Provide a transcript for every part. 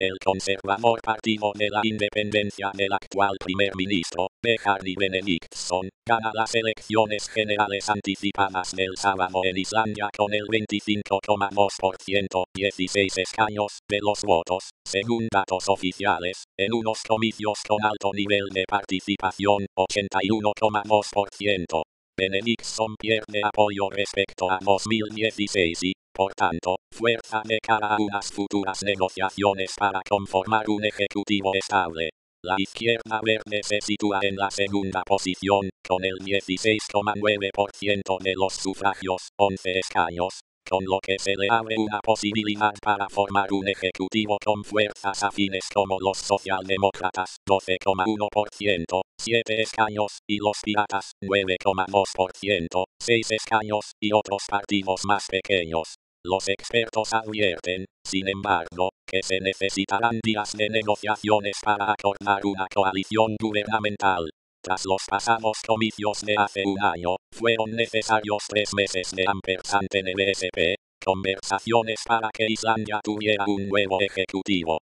El conservador Partido de la Independencia del actual primer ministro, Bejarni Benedictson, gana las elecciones generales anticipadas del sábado en Islandia con el 25,2%, 16 escaños de los votos, según datos oficiales, en unos comicios con alto nivel de participación, 81,2%. Benedictson pierde apoyo respecto a 2016 y, por tanto, fuerza de cara a unas futuras negociaciones para conformar un ejecutivo estable. La izquierda verde se sitúa en la segunda posición, con el 16,9% de los sufragios, 11 escaños, con lo que se le abre una posibilidad para formar un ejecutivo con fuerzas afines como los socialdemócratas, 12,1%, 7 escaños, y los piratas, 9,2%, 6 escaños, y otros partidos más pequeños. Los expertos advierten, sin embargo, que se necesitarán días de negociaciones para acordar una coalición gubernamental. Tras los pasados comicios de hace un año, fueron necesarios tres meses de ampersante en el SP, conversaciones para que Islandia tuviera un nuevo ejecutivo.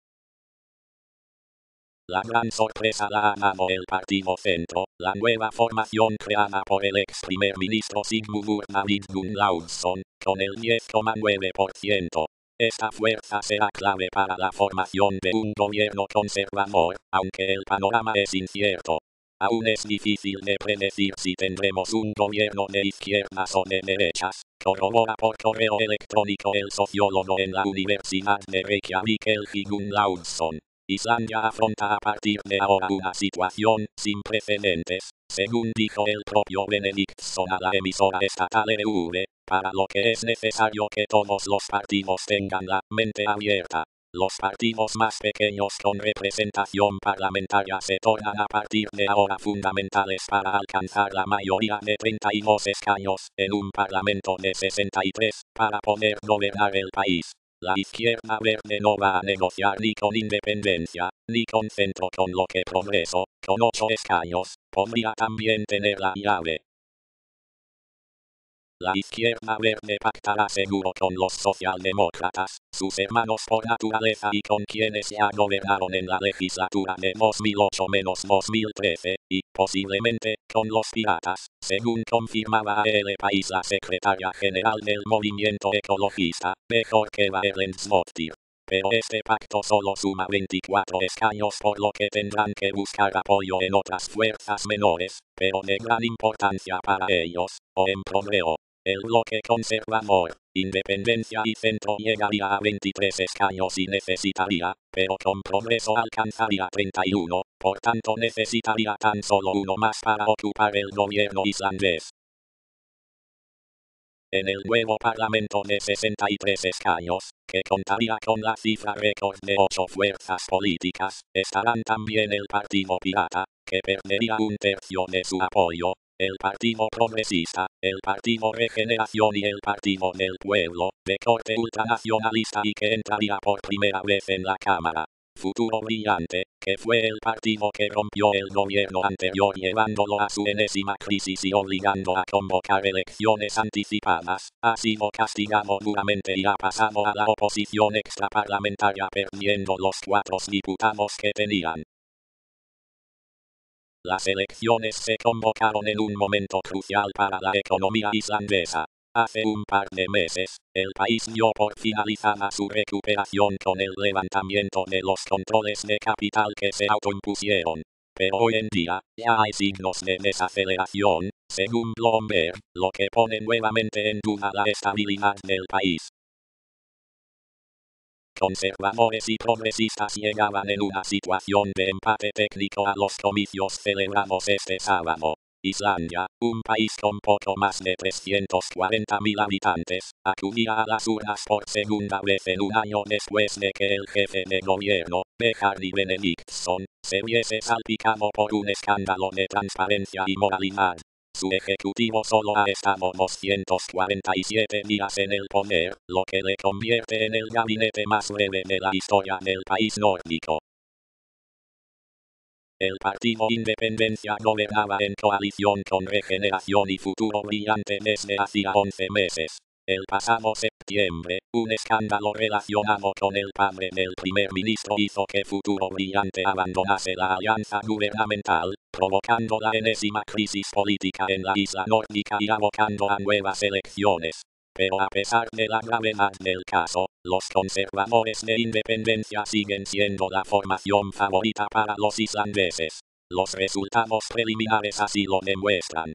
La gran sorpresa la ha dado el Partido Centro, la nueva formación creada por el ex primer ministro Sigmundur David Gunnlaugsson, con el 10,9%. Esta fuerza será clave para la formación de un gobierno conservador, aunque el panorama es incierto. Aún es difícil de predecir si tendremos un gobierno de izquierdas o de derechas, corrobora por correo electrónico el sociólogo en la Universidad de Reykjavik el Laudson. Islandia afronta a partir de ahora una situación sin precedentes, según dijo el propio Benedictson a la emisora estatal EV, para lo que es necesario que todos los partidos tengan la mente abierta. Los partidos más pequeños con representación parlamentaria se tornan a partir de ahora fundamentales para alcanzar la mayoría de 32 escaños en un parlamento de 63 para poder gobernar el país. La izquierda verde no va a negociar ni con independencia, ni con centro con lo que progreso, con ocho escaños, podría también tener la llave. La izquierda verde pactará seguro con los socialdemócratas, sus hermanos por naturaleza y con quienes ya gobernaron en la legislatura de 2008-2013, y, posiblemente, con los piratas, según confirmaba a El País la secretaria general del movimiento ecologista, mejor que Snottir. Pero este pacto solo suma 24 escaños por lo que tendrán que buscar apoyo en otras fuerzas menores, pero de gran importancia para ellos, o en progreso. El bloque conservador, independencia y centro llegaría a 23 escaños y necesitaría, pero con progreso alcanzaría 31, por tanto necesitaría tan solo uno más para ocupar el gobierno islandés. En el nuevo parlamento de 63 escaños, que contaría con la cifra récord de ocho fuerzas políticas, estarán también el Partido Pirata, que perdería un tercio de su apoyo, el Partido Progresista, el Partido Regeneración y el Partido del Pueblo, de corte ultranacionalista y que entraría por primera vez en la Cámara. Futuro brillante, que fue el partido que rompió el gobierno anterior llevándolo a su enésima crisis y obligando a convocar elecciones anticipadas, ha sido castigado duramente y ha pasado a la oposición extraparlamentaria perdiendo los cuatro diputados que tenían. Las elecciones se convocaron en un momento crucial para la economía islandesa. Hace un par de meses, el país dio por finalizada su recuperación con el levantamiento de los controles de capital que se autoimpusieron. Pero hoy en día, ya hay signos de desaceleración, según Bloomberg, lo que pone nuevamente en duda la estabilidad del país conservadores y progresistas llegaban en una situación de empate técnico a los comicios celebrados este sábado. Islandia, un país con poco más de 340.000 habitantes, acudía a las urnas por segunda vez en un año después de que el jefe de gobierno, Bejarni Benedictson, se viese salpicado por un escándalo de transparencia y moralidad. Su ejecutivo solo ha estado 247 días en el poder, lo que le convierte en el gabinete más breve de la historia del país nórdico. El partido Independencia gobernaba en coalición con Regeneración y Futuro Brillante desde hacía 11 meses. El pasado septiembre, un escándalo relacionado con el padre del primer ministro hizo que Futuro Brillante abandonase la alianza gubernamental, provocando la enésima crisis política en la isla nórdica y abocando a nuevas elecciones. Pero a pesar de la gravedad del caso, los conservadores de independencia siguen siendo la formación favorita para los islandeses. Los resultados preliminares así lo demuestran.